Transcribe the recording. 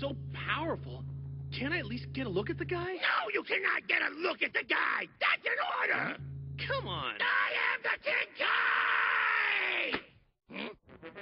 so powerful. Can I at least get a look at the guy? No, you cannot get a look at the guy. That's an order. Come on.